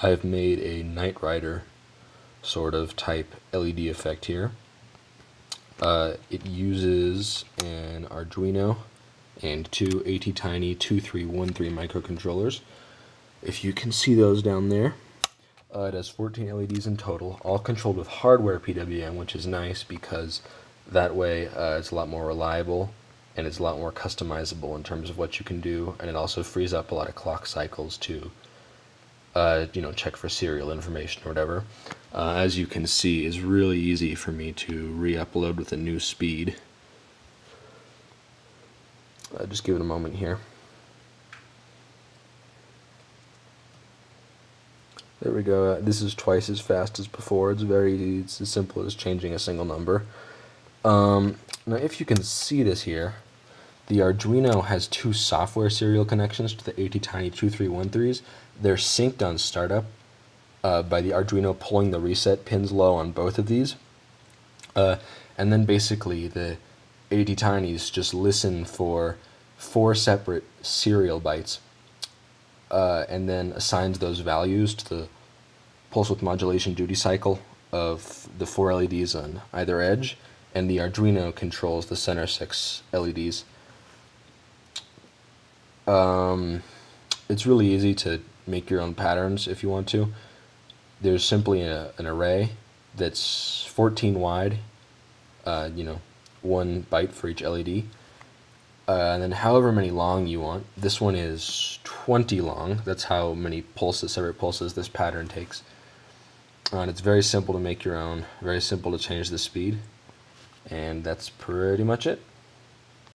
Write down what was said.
I've made a Knight Rider sort of type LED effect here. Uh, it uses an Arduino and two ATtiny 2313 microcontrollers. If you can see those down there, uh, it has 14 LEDs in total, all controlled with hardware PWM, which is nice because that way uh, it's a lot more reliable and it's a lot more customizable in terms of what you can do, and it also frees up a lot of clock cycles to, uh, you know, check for serial information or whatever. Uh, as you can see, is really easy for me to re-upload with a new speed. Uh, just give it a moment here. There we go. Uh, this is twice as fast as before. It's very it's as simple as changing a single number. Um, now, if you can see this here, the Arduino has two software serial connections to the ATtiny 2313s. They're synced on startup uh, by the Arduino pulling the reset pins low on both of these. Uh, and then basically the ATtinys just listen for four separate serial bytes uh, and then assigns those values to the pulse width modulation duty cycle of the four LEDs on either edge, and the Arduino controls the center six LEDs. Um, it's really easy to make your own patterns if you want to. There's simply a, an array that's 14 wide, uh, you know, one byte for each LED. Uh, and then however many long you want. This one is 20 long. That's how many pulses, separate pulses this pattern takes. Uh, and it's very simple to make your own, very simple to change the speed. And that's pretty much it.